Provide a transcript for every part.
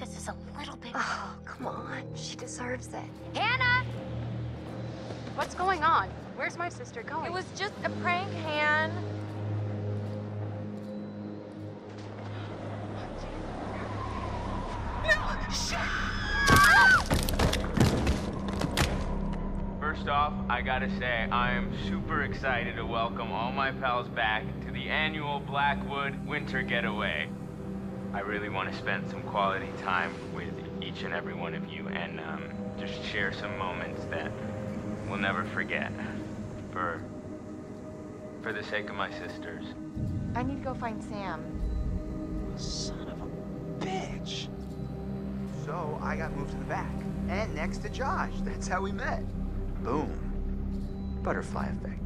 this is a little bit. Oh, come on. She deserves it. Hannah! What's going on? Where's my sister going? It was just a prank, Han. No! First off, I gotta say, I am super excited to welcome all my pals back to the annual Blackwood Winter Getaway. I really want to spend some quality time with each and every one of you and um, just share some moments that we'll never forget. For, for the sake of my sisters. I need to go find Sam. Son of a bitch. So I got moved to the back and next to Josh. That's how we met. Boom. Butterfly effect.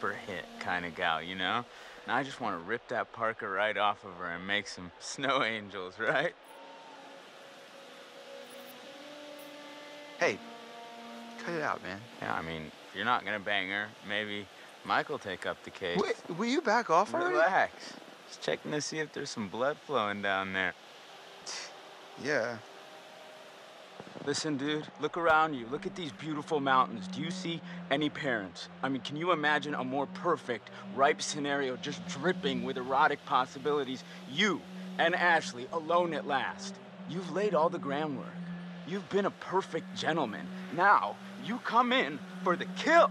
Sleeper hit kind of gal, you know? And I just want to rip that Parker right off of her and make some snow angels, right? Hey, cut it out, man. Yeah, I mean, if you're not gonna bang her, maybe Michael take up the case. Wait, will you back off already? Relax. Just checking to see if there's some blood flowing down there. Yeah. Listen, dude, look around you. Look at these beautiful mountains. Do you see any parents? I mean, can you imagine a more perfect, ripe scenario just dripping with erotic possibilities? You and Ashley alone at last. You've laid all the groundwork. You've been a perfect gentleman. Now, you come in for the kill.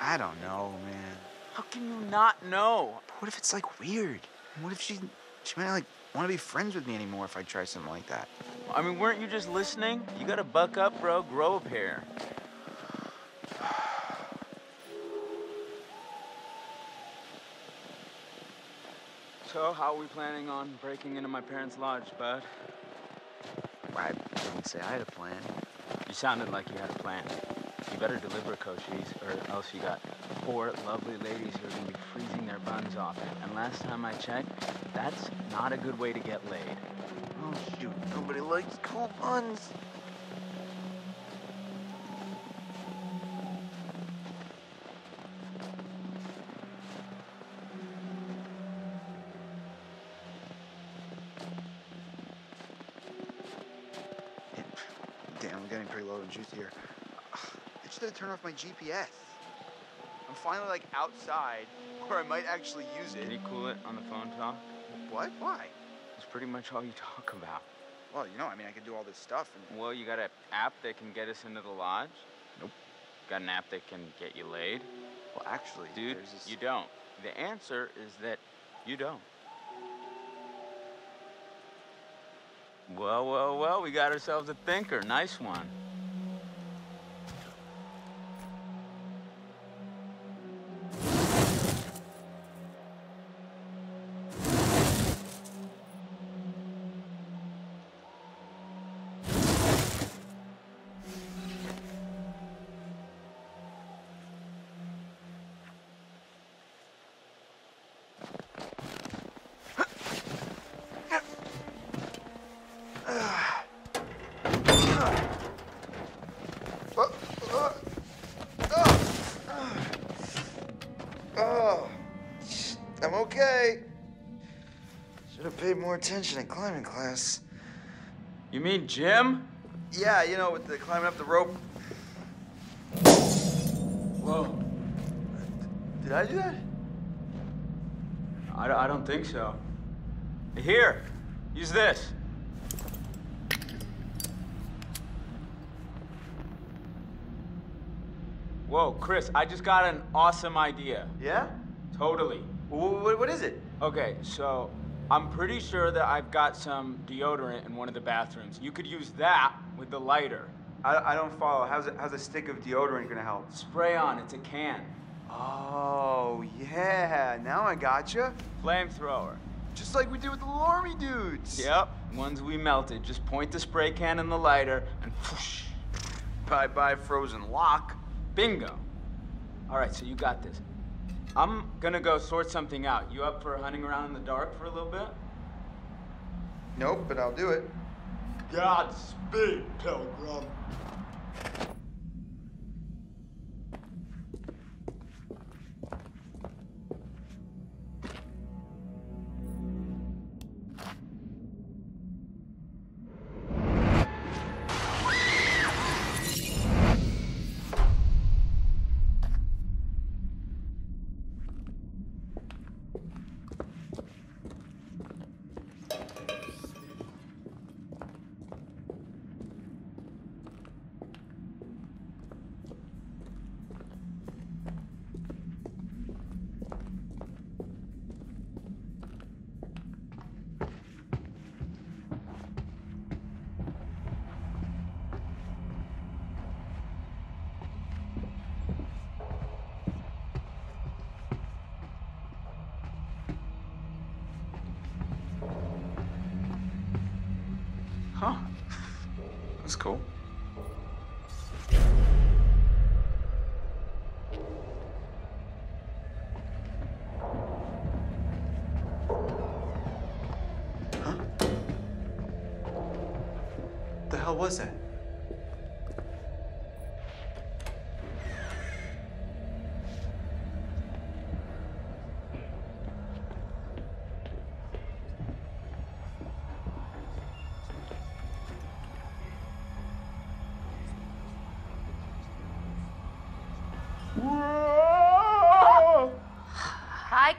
I don't know, man. How can you not know? What if it's like weird? What if she she might not, like want to be friends with me anymore if I try something like that? I mean, weren't you just listening? You gotta buck up, bro. Grow a pair. So, how are we planning on breaking into my parents' lodge, bud? I didn't say I had a plan. You sounded like you had a plan. You better deliver, Cochise, or else you got four lovely ladies who are gonna be freezing their buns off. And last time I checked, that's not a good way to get laid. Oh shoot, nobody likes cool buns. Damn, I'm getting pretty low in juice here. I just had to turn off my GPS. I'm finally like outside where I might actually use it. Can you cool it on the phone talk? What? Why? It's pretty much all you talk about. Well, you know, I mean, I could do all this stuff and Well, you got an app that can get us into the lodge? Nope. Got an app that can get you laid? well, actually, Dude, this. you don't. The answer is that you don't. Well, well, well, we got ourselves a thinker. Nice one. More attention in climbing class. You mean gym? Yeah, you know, with the climbing up the rope. Whoa. Did I do that? I, I don't think so. Here, use this. Whoa, Chris, I just got an awesome idea. Yeah? Totally. What, what is it? Okay, so I'm pretty sure that I've got some deodorant in one of the bathrooms. You could use that with the lighter. I, I don't follow. How's a, how's a stick of deodorant gonna help? Spray on, it's a can. Oh, yeah. Now I gotcha. Flamethrower. Just like we did with the little army dudes. Yep, ones we melted. Just point the spray can in the lighter and whoosh. Bye bye, frozen lock. Bingo. All right, so you got this. I'm gonna go sort something out. You up for hunting around in the dark for a little bit? Nope, but I'll do it. Godspeed, Pilgrim. Huh. That's cool.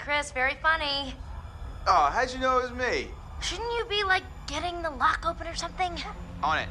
Chris. Very funny. Oh, how'd you know it was me? Shouldn't you be, like, getting the lock open or something? On it.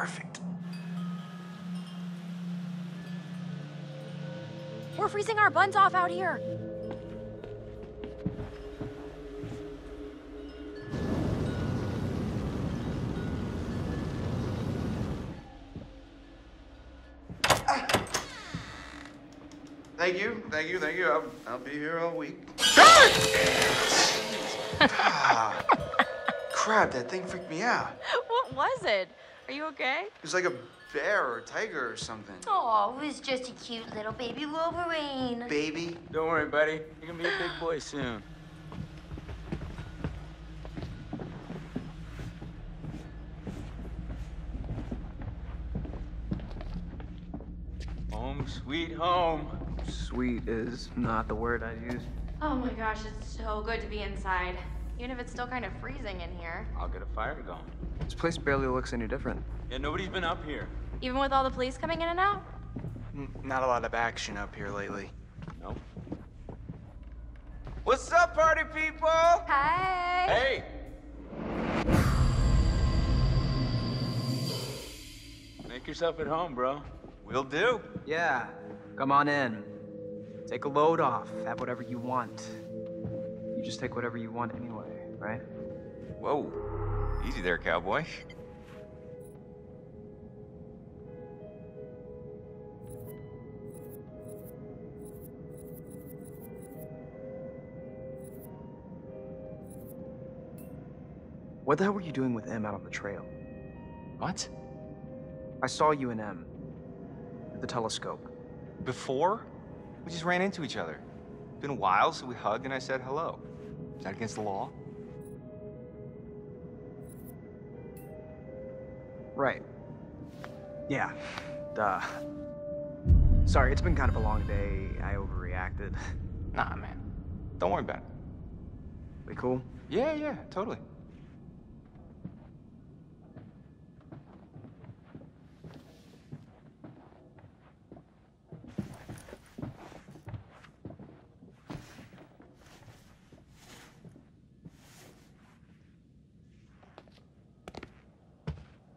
Perfect. We're freezing our buns off out here. Thank you, thank you, thank you. I'll, I'll be here all week. ah, crap, that thing freaked me out. What was it? Are you okay? It's like a bear or a tiger or something. Oh, it was just a cute little baby Wolverine. Baby? Don't worry, buddy. You're gonna be a big boy soon. Home sweet home. Sweet is not the word I'd use. Oh my gosh, it's so good to be inside. Even if it's still kind of freezing in here. I'll get a fire going. This place barely looks any different. Yeah, nobody's been up here. Even with all the police coming in and out? N- not a lot of action up here lately. No. What's up, party people? Hey. Hey! Make yourself at home, bro. Will do. Yeah, come on in. Take a load off. Have whatever you want. You just take whatever you want anyway, right? Whoa. Easy there, cowboy. What the hell were you doing with Em out on the trail? What? I saw you and Em. At the telescope. Before? We just ran into each other. It's Been a while, so we hugged and I said hello. Is that against the law? Right. Yeah. Duh. Sorry, it's been kind of a long day. I overreacted. Nah, man. Don't worry about it. We cool? Yeah, yeah, totally.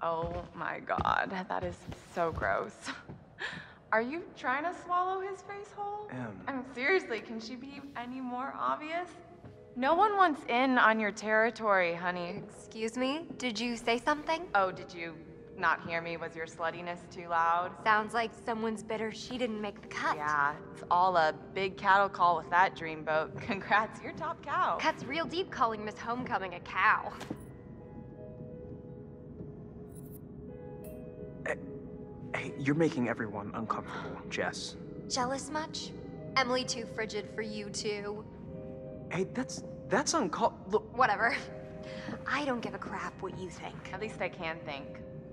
Oh my god, that is so gross. Are you trying to swallow his face whole? Em. I mean, seriously, can she be any more obvious? No one wants in on your territory, honey. Excuse me? Did you say something? Oh, did you not hear me? Was your sluttiness too loud? Sounds like someone's bitter she didn't make the cut. Yeah, it's all a big cattle call with that dreamboat. Congrats, you're top cow. Cuts real deep calling Miss Homecoming a cow. You're making everyone uncomfortable, Jess. Jealous much? Emily too frigid for you too. Hey, that's that's uncalled. Look, Whatever. I don't give a crap what you think. At least I can think.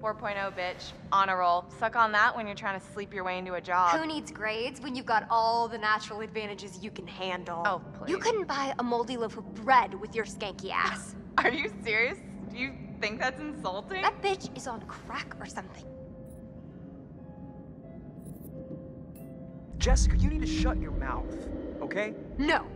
4.0, bitch. Honor roll. Suck on that when you're trying to sleep your way into a job. Who needs grades when you've got all the natural advantages you can handle? Oh, please. You couldn't buy a moldy loaf of bread with your skanky ass. Are you serious? Do you think that's insulting? that bitch is on crack or something. Jessica, you need to shut your mouth, okay? No.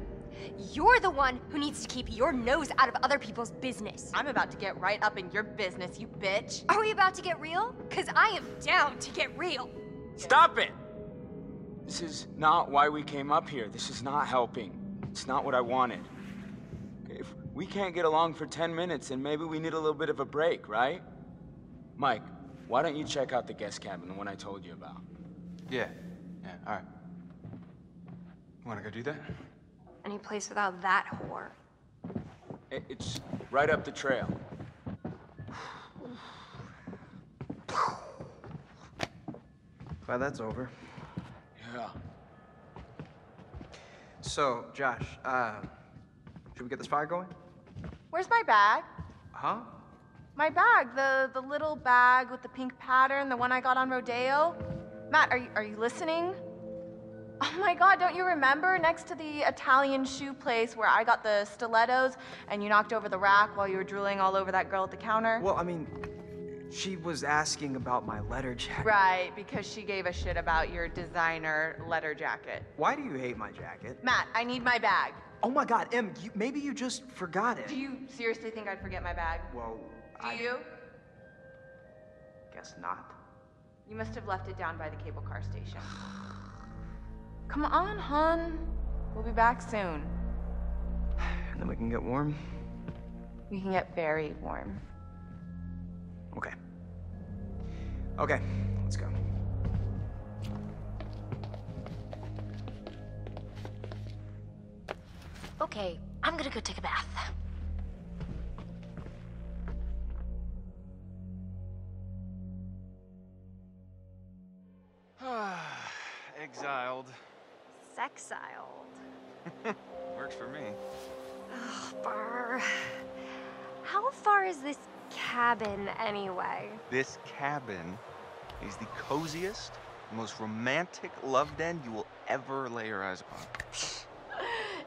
You're the one who needs to keep your nose out of other people's business. I'm about to get right up in your business, you bitch. Are we about to get real? Cause I am down to get real. Stop it! This is not why we came up here. This is not helping. It's not what I wanted. If we can't get along for 10 minutes, then maybe we need a little bit of a break, right? Mike, why don't you check out the guest cabin, the one I told you about? Yeah. Yeah, all right. Want to go do that? Any place without that whore. It's right up the trail. Glad that's over. Yeah. So, Josh, uh, should we get this fire going? Where's my bag? Huh? My bag, the the little bag with the pink pattern, the one I got on Rodeo. Matt, are you are you listening? Oh my god, don't you remember next to the Italian shoe place where I got the stilettos and you knocked over the rack while you were drooling all over that girl at the counter? Well, I mean, she was asking about my letter jacket. Right, because she gave a shit about your designer letter jacket. Why do you hate my jacket? Matt, I need my bag. Oh my God, Em, you, maybe you just forgot it. Do you seriously think I'd forget my bag? Well, Do I you? guess not. You must have left it down by the cable car station. Come on, hon. We'll be back soon. And then we can get warm. We can get very warm. Okay. Okay, let's go. Okay, I'm gonna go take a bath. Exiled. Sexiled. Works for me. Burr. How far is this cabin anyway? This cabin is the coziest, most romantic love den you will ever lay your eyes upon.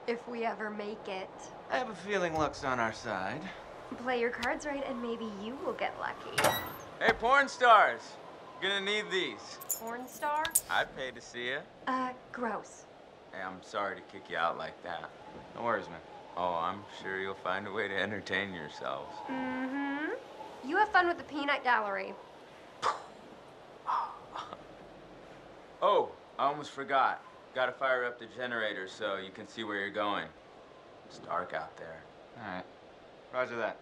If we ever make it. I have a feeling luck's on our side. Play your cards right and maybe you will get lucky. Hey, porn stars. Gonna need these. Porn star? I'd pay to see you. Uh, gross. Hey, I'm sorry to kick you out like that. No worries, man. Oh, I'm sure you'll find a way to entertain yourselves. Mm-hmm. You have fun with the peanut gallery. Oh, I almost forgot. Gotta fire up the generator so you can see where you're going. It's dark out there. All right. Roger that.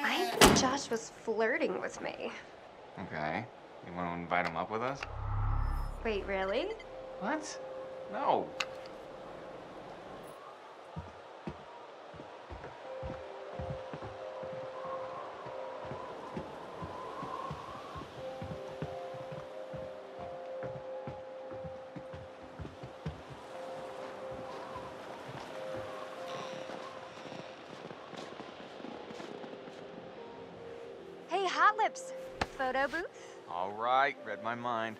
I think Josh was flirting with me. Okay. You want to invite him up with us? Wait, really? What? No. Hey, Hot Lips. Photo booth? All right. Read my mind.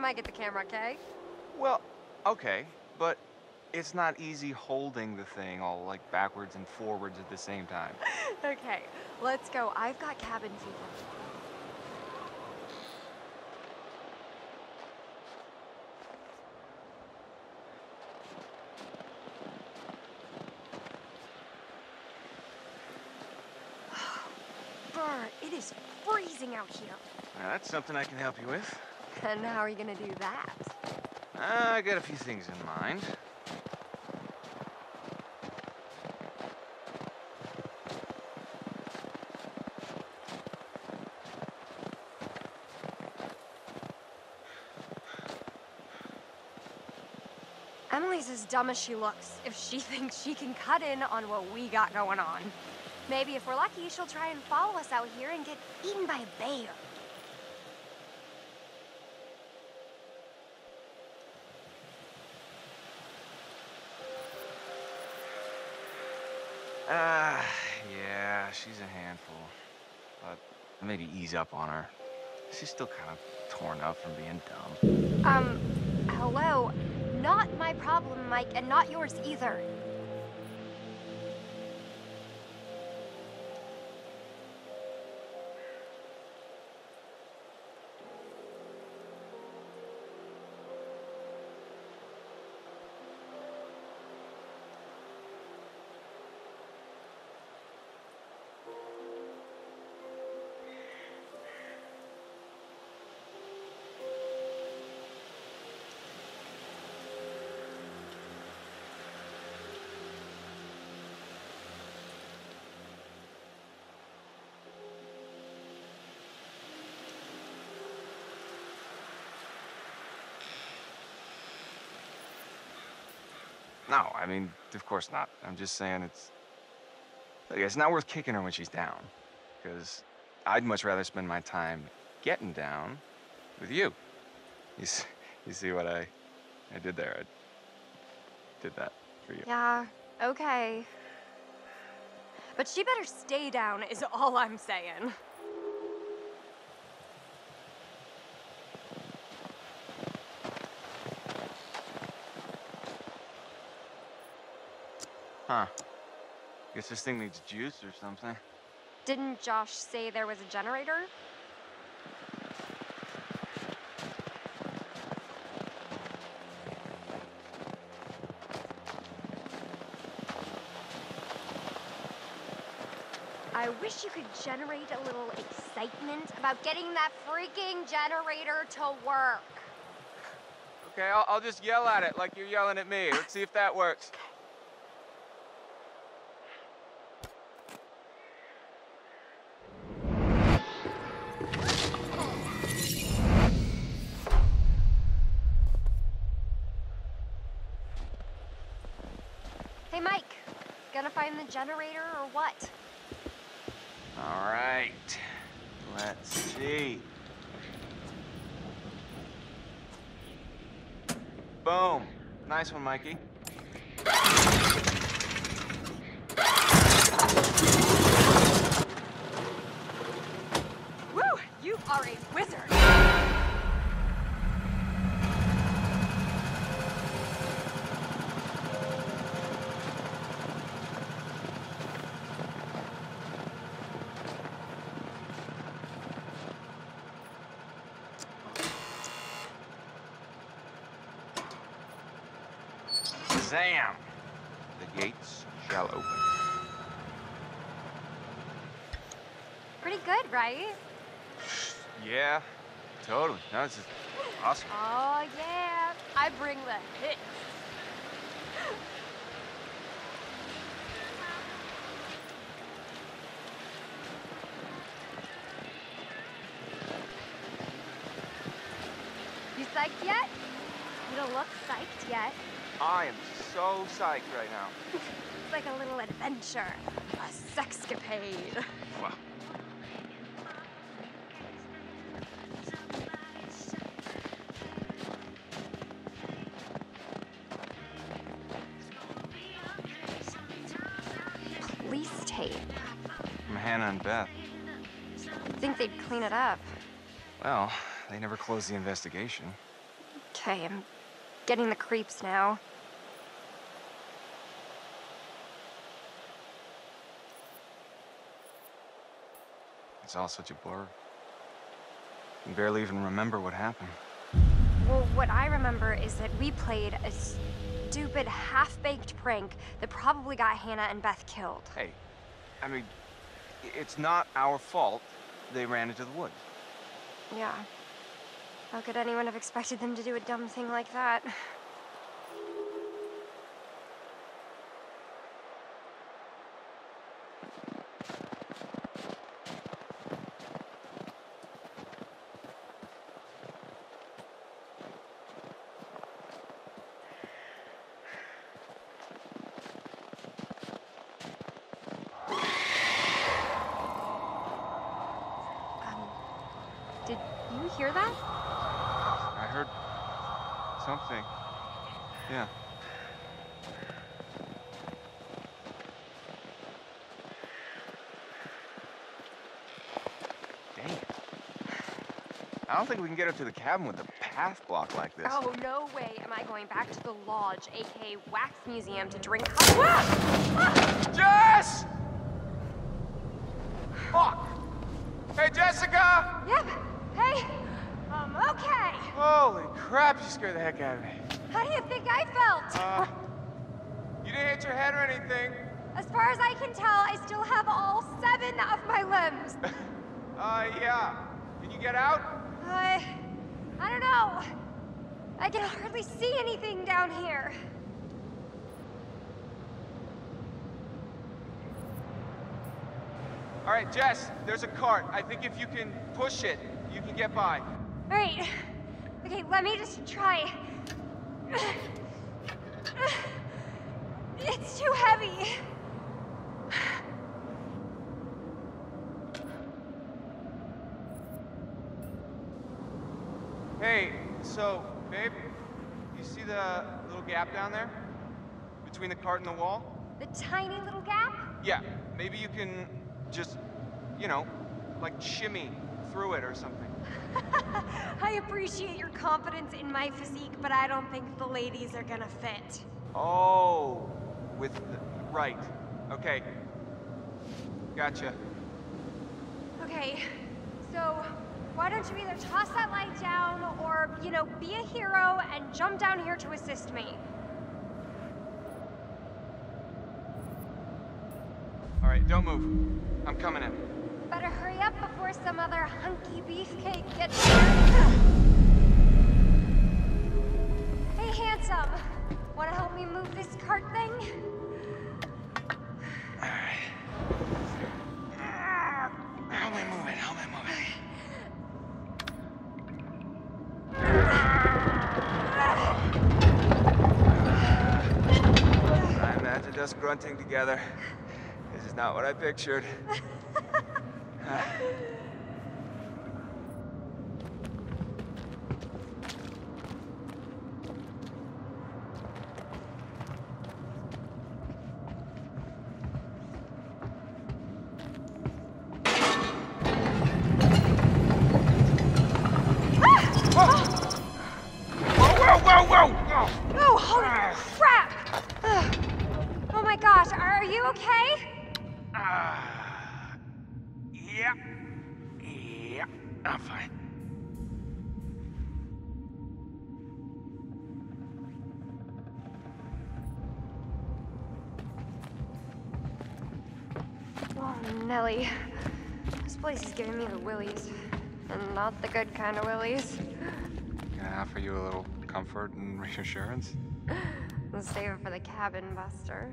Time I get the camera, okay? Well, okay, but it's not easy holding the thing all like backwards and forwards at the same time. okay, let's go. I've got cabin fever. It is freezing out here. That's something I can help you with. And how are you gonna do that? Uh, I got a few things in mind. Emily's as dumb as she looks if she thinks she can cut in on what we got going on. Maybe if we're lucky, she'll try and follow us out here and get eaten by a bear. Ah, yeah, she's a handful. But maybe ease up on her. She's still kind of torn up from being dumb. Um, hello? Not my problem, Mike, and not yours either. No, I mean, of course not. I'm just saying it's. It's not worth kicking her when she's down. Because I'd much rather spend my time getting down with you. You see, you see what I, I did there? I did that for you. Yeah, okay. But she better stay down, is all I'm saying. Huh. Guess this thing needs juice or something. Didn't Josh say there was a generator? I wish you could generate a little excitement about getting that freaking generator to work. Okay, I'll, I'll just yell at it like you're yelling at me. Let's see if that works. Hey, Mike. Gonna find the generator or what? All right. Let's see. Boom. Nice one, Mikey. Woo! You are a wizard! Zam! The gates shall open. Pretty good, right? Yeah, totally. No, this is awesome. Oh, yeah. I bring the hits. You psyched yet? You don't look psyched yet. I am so psyched right now. It's like a little adventure, a sexcapade. Wow. Police tape. From Hannah and Beth. You'd think they'd clean it up. Well, they never closed the investigation. Okay, I'm getting the creeps now. It's all such a blur. Can barely even remember what happened. Well, what I remember is that we played a stupid, half-baked prank that probably got Hannah and Beth killed. Hey, I mean, it's not our fault they ran into the woods. Yeah. How could anyone have expected them to do a dumb thing like that? Um, did you hear that? I heard something. Yeah. Dang it. I don't think we can get up to the cabin with the path blocked like this. Oh, no way am I going back to the lodge, aka Wax Museum, to drink hot. Jess! Fuck! Hey, Jessica! Yep. Hey, I'm okay. Holy crap, you scared the heck out of me. How do you think I felt? Uh, you didn't hit your head or anything. As far as I can tell, I still have all seven of my limbs. Uh, yeah. Can you get out? I. I don't know. I can hardly see anything down here. All right, Jess, there's a cart. I think if you can push it, you can get by. Alright. Okay, let me just try. It's too heavy. Hey, so, babe, you see the little gap down there? Between the cart and the wall? The tiny little gap? Yeah, maybe you can just, you know, like shimmy through it or something. I appreciate your confidence in my physique, but I don't think the ladies are gonna fit. Oh, with the, right. Okay. Gotcha. Okay, so why don't you either toss that light down or, you know, be a hero and jump down here to assist me? All right, don't move. I'm coming in. Better hurry up before some other hunky beefcake gets. Hey, handsome. Wanna help me move this cart thing? All right. Help me move it. Help me move it. Just grunting together. This is not what I pictured. the good kind of willies. Can I offer you a little comfort and reassurance? Let's save it for the cabin buster.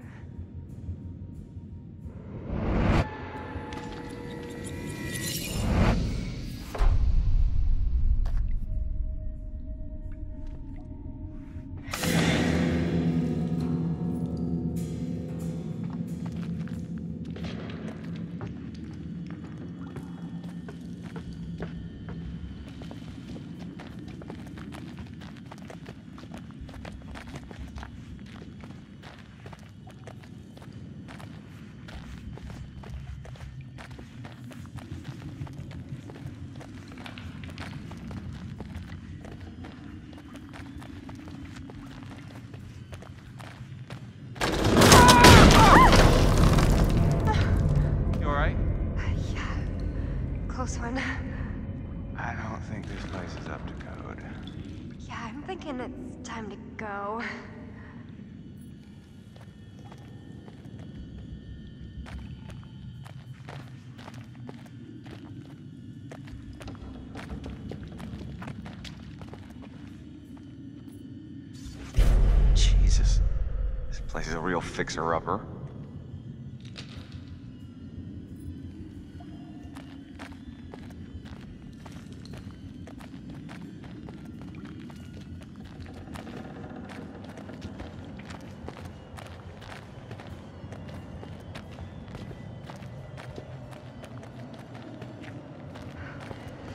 Fixer-upper.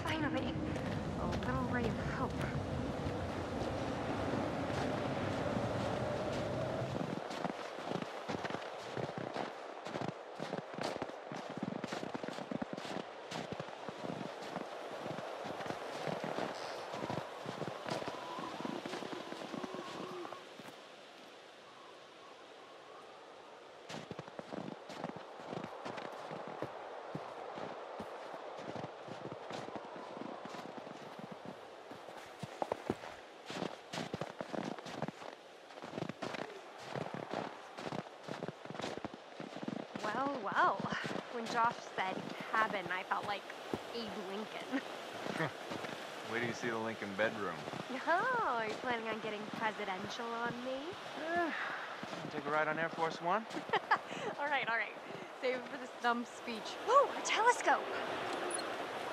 Finally, a little ray of hope. Well, well. When Josh said cabin, I felt like Abe Lincoln. Wait till you see the Lincoln bedroom. Oh, are you planning on getting presidential on me? Take a ride on Air Force One? all right, all right. Save it for the stump speech. Whoa, a telescope!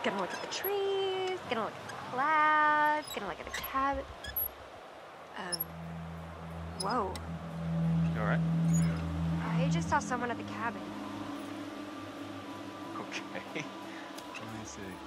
Gonna look at the trees, gonna look at the clouds, gonna look at the cabin. Um, whoa. You alright? I just saw someone at the cabin. Okay. Let me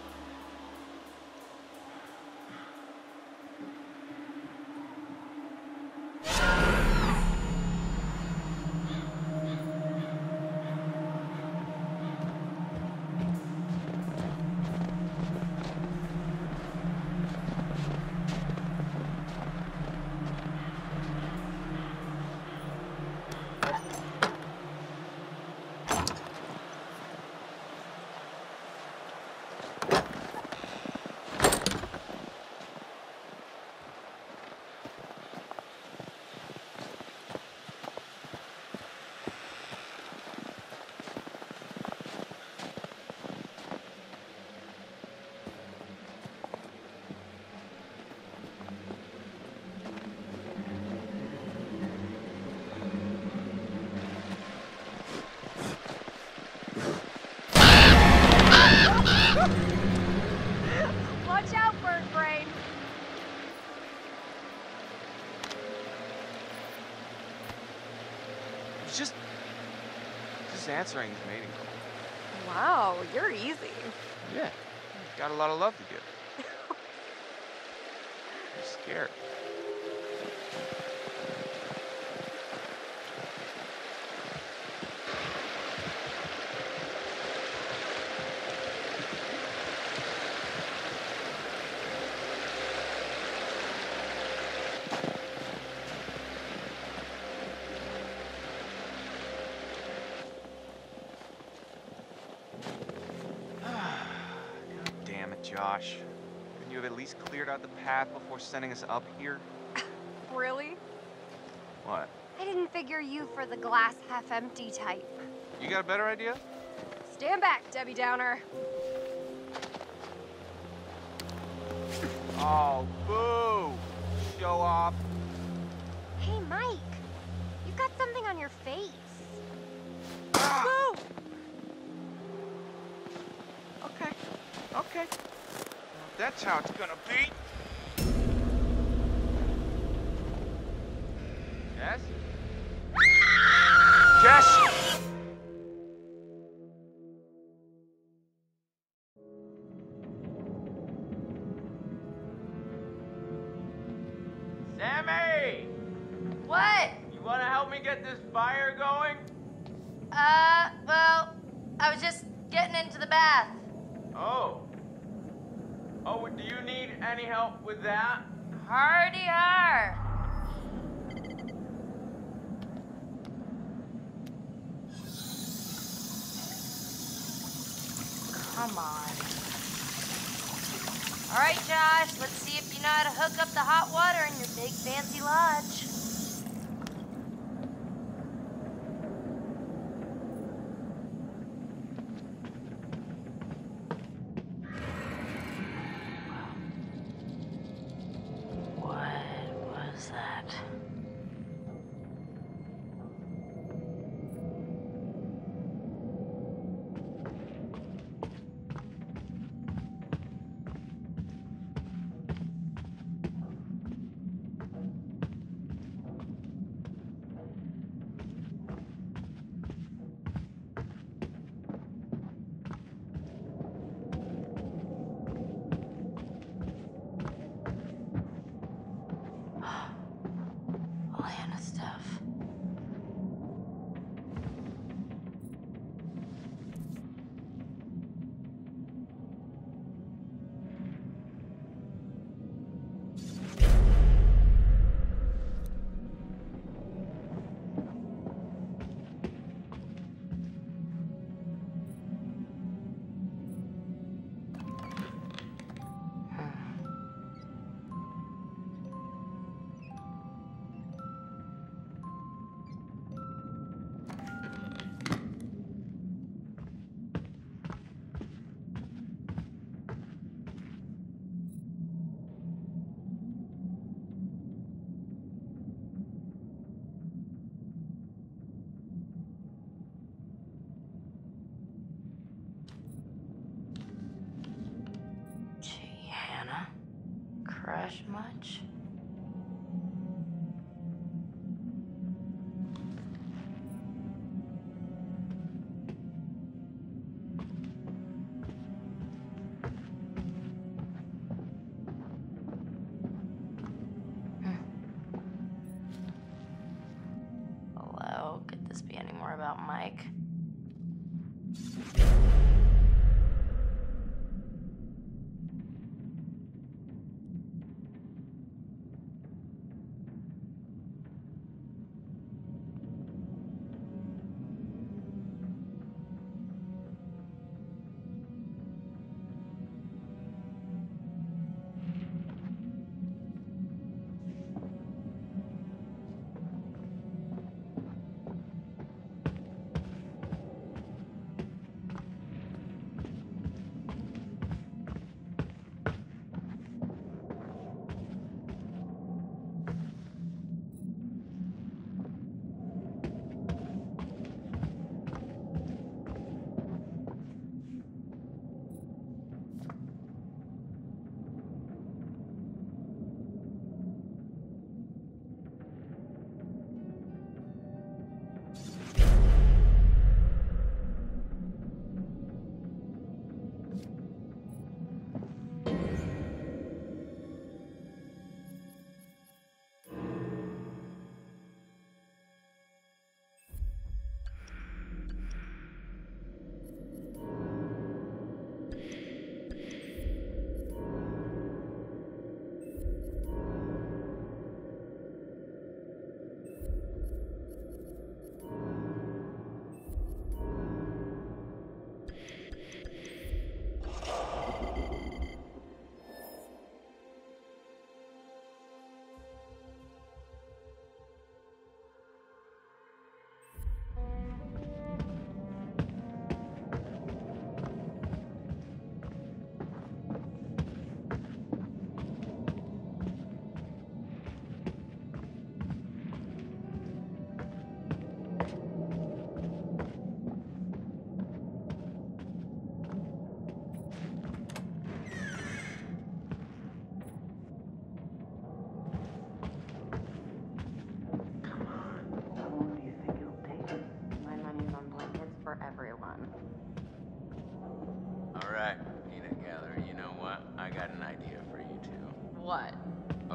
answering his mating call. Wow, you're easy. Yeah. Got a lot of love to give. I'm scared. It, Couldn't you have at least cleared out the path before sending us up here? Really? What? I didn't figure you for the glass half empty type. You got a better idea? Stand back, Debbie Downer. Oh, boo! Show off. Hey, Mike. You've got something on your face. Ah! Okay. Okay. That's how it's gonna be. Yes? Jess!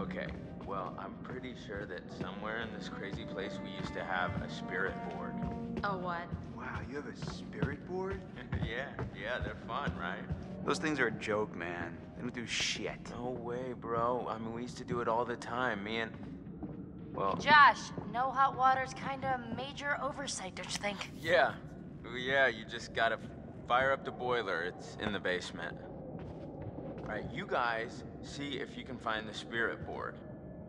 Okay, well, I'm pretty sure that somewhere in this crazy place we used to have a spirit board. A what? Wow, you have a spirit board? yeah, yeah, they're fun, right? Those things are a joke, man. They don't do shit. No way, bro. I mean, we used to do it all the time. Me and. Well, Josh, no hot water's kind of a major oversight, don't you think? yeah. Yeah, you just gotta fire up the boiler. It's in the basement. All right, you guys see if you can find the spirit board.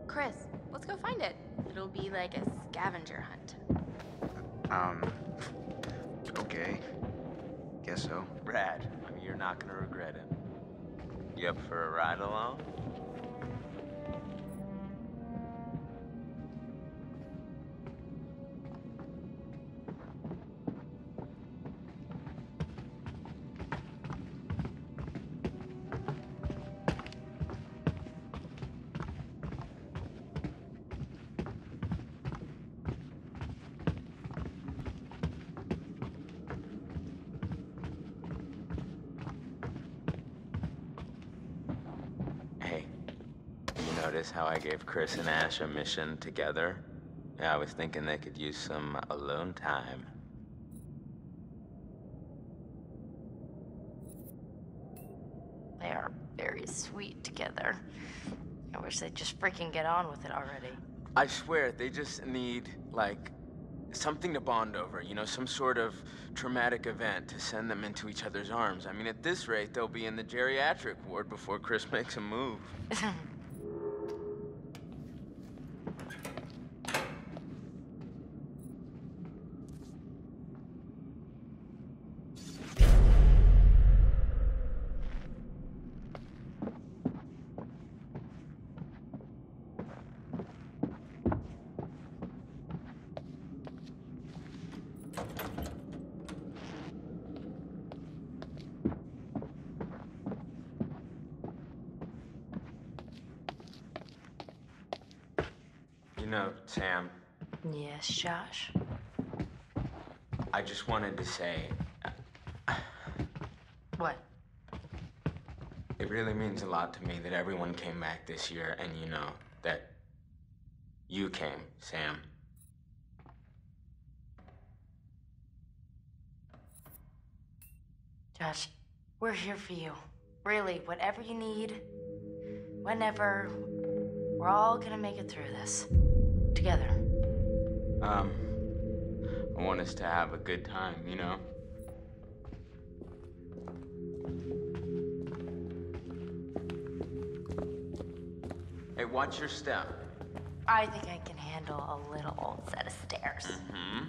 Chris, let's go find it. It'll be like a scavenger hunt. Um, okay. Guess so. Brad, I mean, you're not gonna regret it. You up for a ride along? Notice how I gave Chris and Ash a mission together? Yeah, I was thinking they could use some alone time. They are very sweet together. I wish they'd just freaking get on with it already. I swear, they just need, like, something to bond over, you know, some sort of traumatic event to send them into each other's arms. I mean, at this rate, they'll be in the geriatric ward before Chris makes a move. You know, Sam, yes, Josh. I just wanted to say, What? it really means a lot to me that everyone came back this year, and you know, that you came, Sam. Josh, we're here for you. Really, whatever you need, whenever, we're all gonna make it through this. Together. Um, I want us to have a good time, you know? Hey, watch your step. I think I can handle a little old set of stairs. Hmm?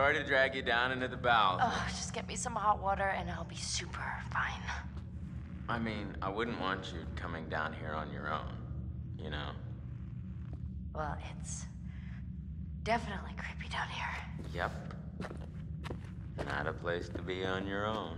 Sorry to drag you down into the bowels. Oh, just get me some hot water and I'll be super fine. I mean, I wouldn't want you coming down here on your own, you know? Well, it's definitely creepy down here. Yep. Not a place to be on your own.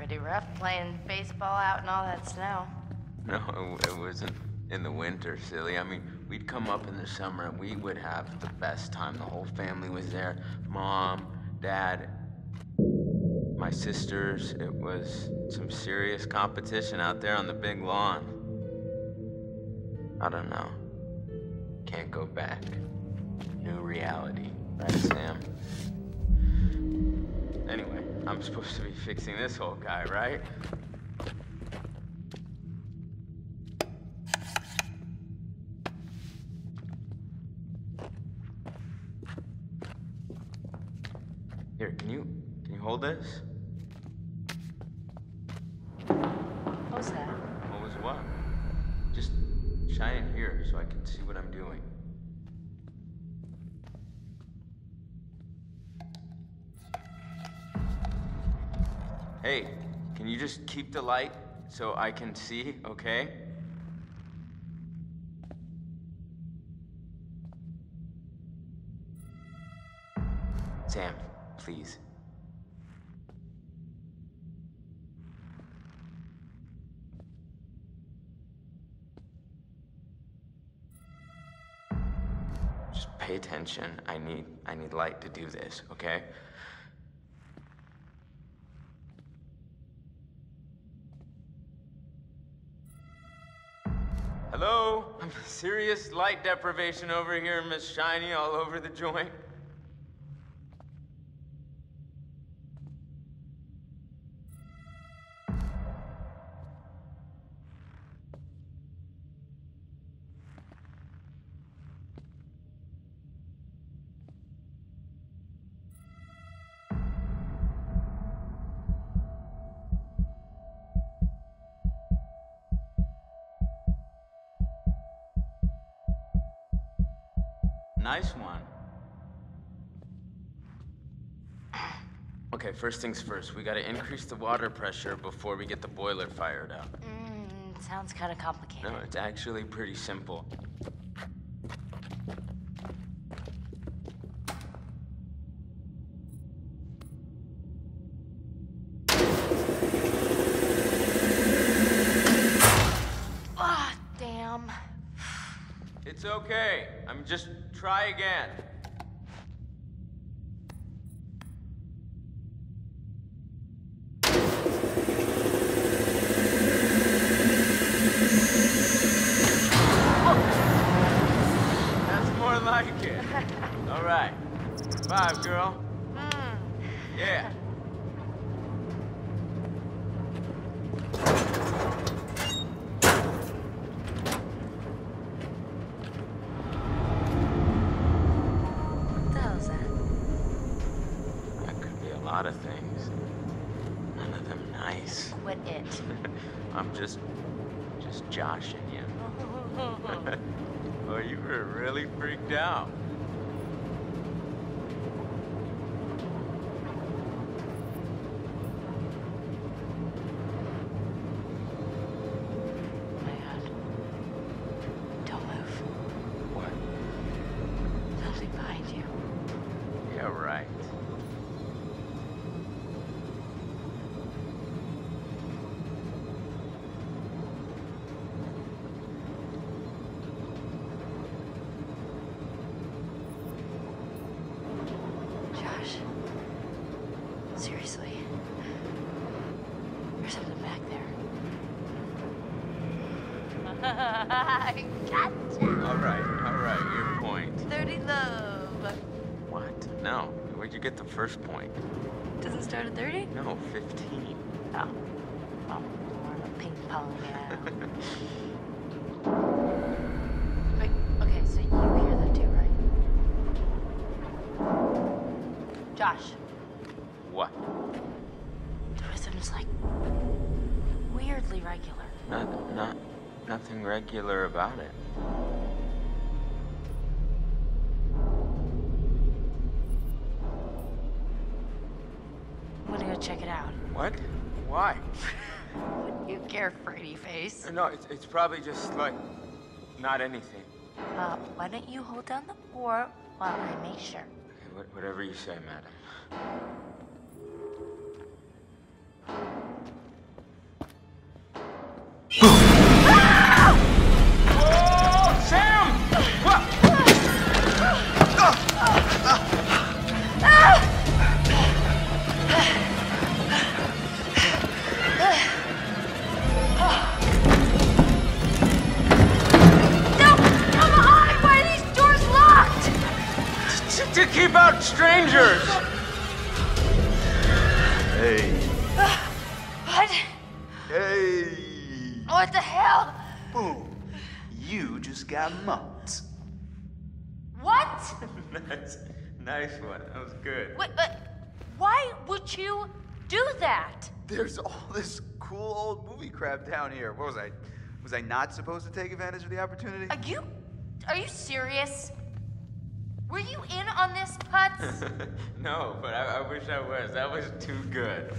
Pretty rough playing baseball out in all that snow. No, it, wasn't in the winter, silly. I mean, we'd come up in the summer and we would have the best time. The whole family was there. Mom, dad, my sisters. It was some serious competition out there on the big lawn. I don't know. Can't go back. New reality. Right, Sam? Anyway, I'm supposed to be fixing this whole guy, right? Light so I can see, okay? Sam, please. Just pay attention. I need I need light to do this, okay? Hello? I'm serious light deprivation over here, Miss Shiny, all over the joint. Nice one. Okay, first things first. We gotta increase the water pressure before we get the boiler fired up. Mm, sounds kind of complicated. No, it's actually pretty simple. Ah, damn. It's okay. I'm just try again. That's more like it. All right. Five, girl. Yeah. What the hell is that? That could be a lot of things. None of them nice. Quit it. I'm just, just joshing you. oh, you were really freaked out. First point? Doesn't start at 30? No, 15. Oh. Well, more of a ping pong now. Wait, okay, so you hear that too, right? Josh, What? the rhythm's like weirdly regular. Not, not, nothing regular about it. Check it out. What? Why? You care, Freddy face. No, it's, it's probably just like not anything. Uh, why don't you hold down the fort while I make sure? Okay, what, whatever you say, madam. Keep out strangers! Hey. What? Hey. What the hell? Boom. You just got mugged. What? nice, nice one. That was good. Wait, but Why would you do that? There's all this cool old movie crap down here. What was I? Was I not supposed to take advantage of the opportunity? Are you. Are you serious? Were you in on this, Putz? no, but I, I wish I was. That was too good.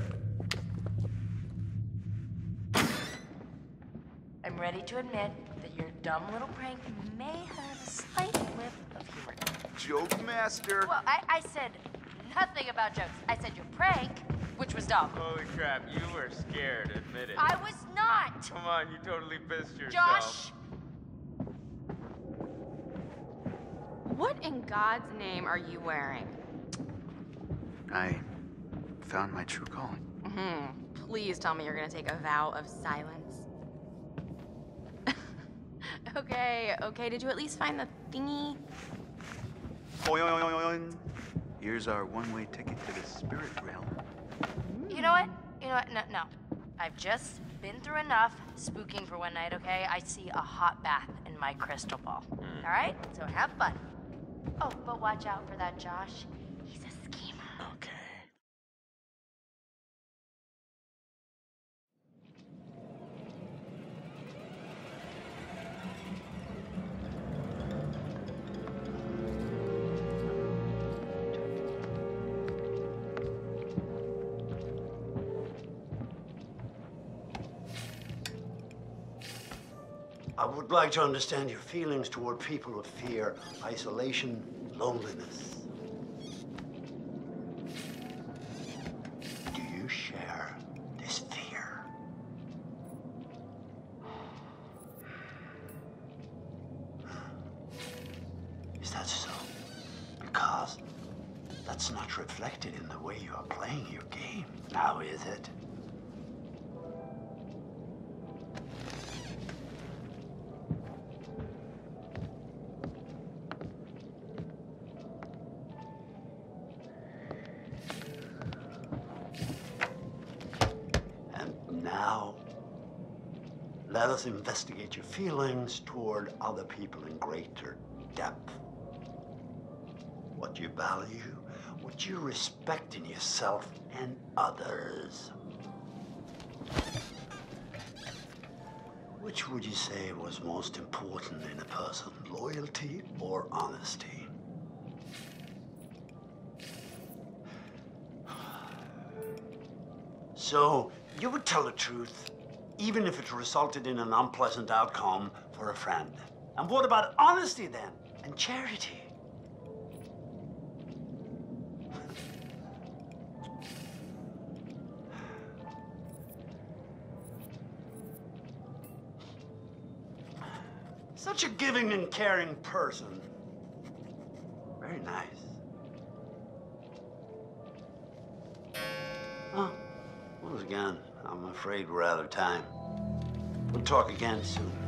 I'm ready to admit that your dumb little prank may have a slight whiff of humor. Joke master. Well, I, I said nothing about jokes. I said your prank, which was dumb. Holy crap, you were scared, admit it. I was not! Come on, you totally pissed yourself. Josh! What in God's name are you wearing? I found my true calling. Mm -hmm. Please tell me you're gonna take a vow of silence. okay, okay. Did you at least find the thingy? Boing. Here's our one-way ticket to the spirit realm. You know what? You know what? No, no. I've just been through enough spooking for one night, okay? I see a hot bath in my crystal ball. All right? So have fun. Oh, but watch out for that Josh. Like to understand your feelings toward people of fear, isolation, loneliness. Let us investigate your feelings toward other people in greater depth. What you value, what you respect in yourself and others. Which would you say was most important in a person, loyalty or honesty? So, you would tell the truth, even if it resulted in an unpleasant outcome for a friend. And what about honesty then? And charity? Such a giving and caring person. Afraid we're out of time. We'll talk again soon.